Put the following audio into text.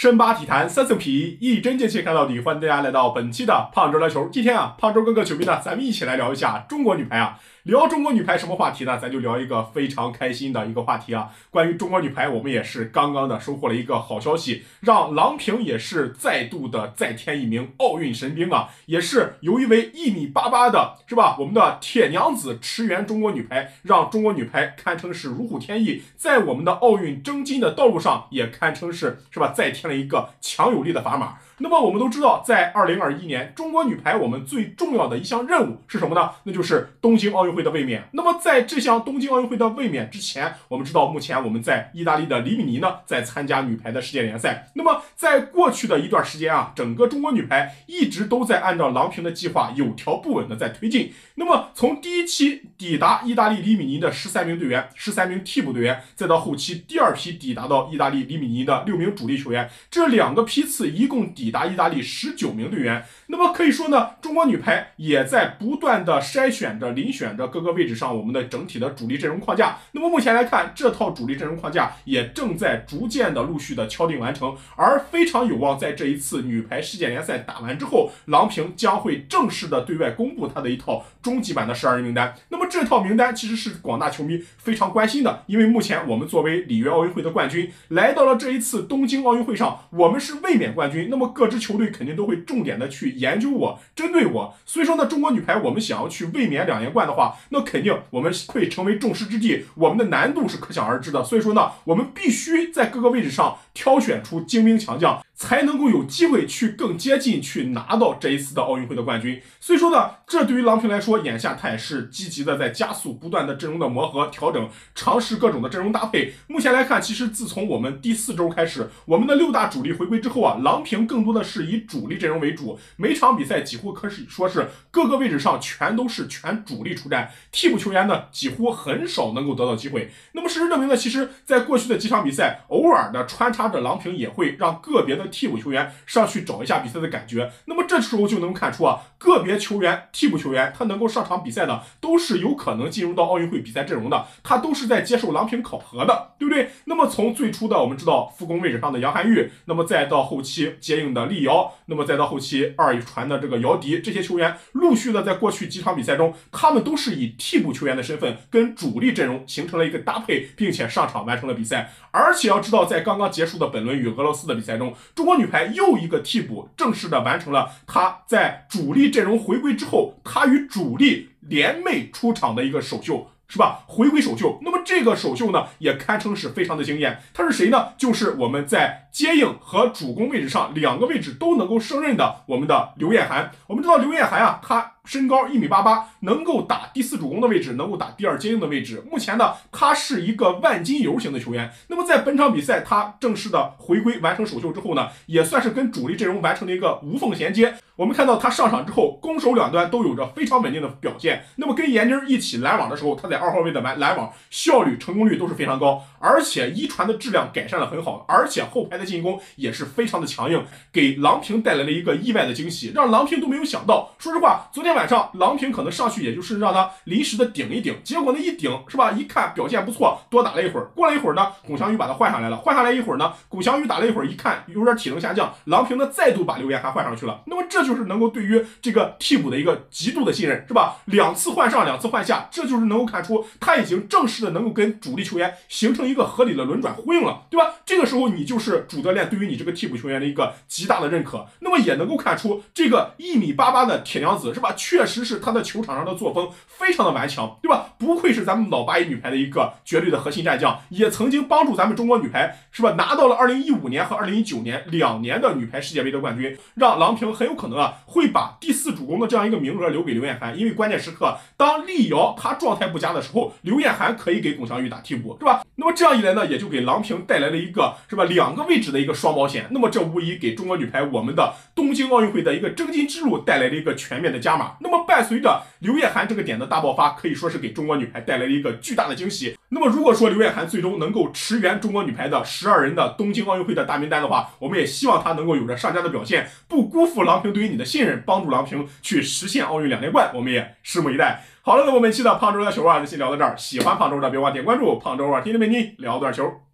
深扒体坛三层皮，一针见血看到底。欢迎大家来到本期的胖周篮球。今天啊，胖周跟各球迷呢，咱们一起来聊一下中国女排啊。聊中国女排什么话题呢？咱就聊一个非常开心的一个话题啊。关于中国女排，我们也是刚刚的收获了一个好消息，让郎平也是再度的再添一名奥运神兵啊。也是由一位一米八八的，是吧？我们的铁娘子驰援中国女排，让中国女排堪称是如虎添翼，在我们的奥运争金的道路上也堪称是是吧？再添了一个强有力的砝码。那么我们都知道，在二零二一年，中国女排我们最重要的一项任务是什么呢？那就是东京奥运会的卫冕。那么在这项东京奥运会的卫冕之前，我们知道目前我们在意大利的里米尼呢，在参加女排的世界联赛。那么在过去的一段时间啊，整个中国女排一直都在按照郎平的计划有条不紊的在推进。那么从第一期抵达意大利里米尼的十三名队员，十三名替补队员，再到后期第二批抵达到意大利里米尼的六名主力球员，这两个批次一共抵。达意大利十九名队员，那么可以说呢，中国女排也在不断的筛选着、遴选着各个位置上我们的整体的主力阵容框架。那么目前来看，这套主力阵容框架也正在逐渐的陆续的敲定完成，而非常有望在这一次女排世界联赛打完之后，郎平将会正式的对外公布她的一套终极版的十二人名单。那么这套名单其实是广大球迷非常关心的，因为目前我们作为里约奥运会的冠军，来到了这一次东京奥运会上，我们是卫冕冠军，那么各支球队肯定都会重点的去研究我，针对我。所以说呢，中国女排我们想要去卫冕两连冠的话，那肯定我们会成为众矢之的，我们的难度是可想而知的。所以说呢，我们必须在各个位置上挑选出精兵强将。才能够有机会去更接近去拿到这一次的奥运会的冠军。所以说呢，这对于郎平来说，眼下他也是积极的在加速不断的阵容的磨合、调整，尝试各种的阵容搭配。目前来看，其实自从我们第四周开始，我们的六大主力回归之后啊，郎平更多的是以主力阵容为主，每场比赛几乎可以说是各个位置上全都是全主力出战，替补球员呢几乎很少能够得到机会。那么事实证明呢，其实在过去的几场比赛，偶尔的穿插着郎平也会让个别的。替补球员上去找一下比赛的感觉，那么这时候就能看出啊，个别球员、替补球员他能够上场比赛的，都是有可能进入到奥运会比赛阵容的，他都是在接受郎平考核的，对不对？那么从最初的我们知道副攻位置上的杨涵玉，那么再到后期接应的力瑶，那么再到后期二传的这个姚迪，这些球员陆续的在过去几场比赛中，他们都是是以替补球员的身份跟主力阵容形成了一个搭配，并且上场完成了比赛。而且要知道，在刚刚结束的本轮与俄罗斯的比赛中，中国女排又一个替补正式的完成了她在主力阵容回归之后，她与主力联袂出场的一个首秀。是吧？回归首秀，那么这个首秀呢，也堪称是非常的惊艳。他是谁呢？就是我们在接应和主攻位置上两个位置都能够胜任的我们的刘晏涵。我们知道刘晏涵啊，她身高一米八八，能够打第四主攻的位置，能够打第二接应的位置。目前呢，他是一个万金油型的球员。那么在本场比赛他正式的回归完成首秀之后呢，也算是跟主力阵容完成了一个无缝衔接。我们看到他上场之后，攻守两端都有着非常稳定的表现。那么跟闫妮一起拦网的时候，他在二号位的拦拦网效率、成功率都是非常高，而且一传的质量改善了很好，而且后排的进攻也是非常的强硬，给郎平带来了一个意外的惊喜，让郎平都没有想到。说实话，昨天晚晚上郎平可能上去也就是让他临时的顶一顶，结果那一顶是吧？一看表现不错，多打了一会儿。过了一会儿呢，龚翔宇把他换下来了，换下来一会儿呢，龚翔宇打了一会儿，一看有点体能下降，郎平呢再度把刘晏涵换上去了。那么这。就是能够对于这个替补的一个极度的信任，是吧？两次换上，两次换下，这就是能够看出他已经正式的能够跟主力球员形成一个合理的轮转呼应了，对吧？这个时候你就是主教练对于你这个替补球员的一个极大的认可，那么也能够看出这个一米八八的铁娘子，是吧？确实是他在球场上的作风非常的顽强，对吧？不愧是咱们老八一女排的一个绝对的核心战将，也曾经帮助咱们中国女排，是吧？拿到了二零一五年和二零一九年两年的女排世界杯的冠军，让郎平很有可能啊。会把第四主攻的这样一个名额留给刘晏涵，因为关键时刻当力瑶她状态不佳的时候，刘晏涵可以给龚翔宇打替补，是吧？那么这样一来呢，也就给郎平带来了一个是吧两个位置的一个双保险。那么这无疑给中国女排我们的东京奥运会的一个争金之路带来了一个全面的加码。那么伴随着刘晏涵这个点的大爆发，可以说是给中国女排带来了一个巨大的惊喜。那么如果说刘晏涵最终能够驰援中国女排的十二人的东京奥运会的大名单的话，我们也希望她能够有着上佳的表现，不辜负郎平对于你的信任，帮助郎平去实现奥运两连冠。我们也拭目以待。好了，那我们本期的胖周的球啊，就先聊到这儿。喜欢胖周的别忘点关注，胖周啊，天天陪你聊段球。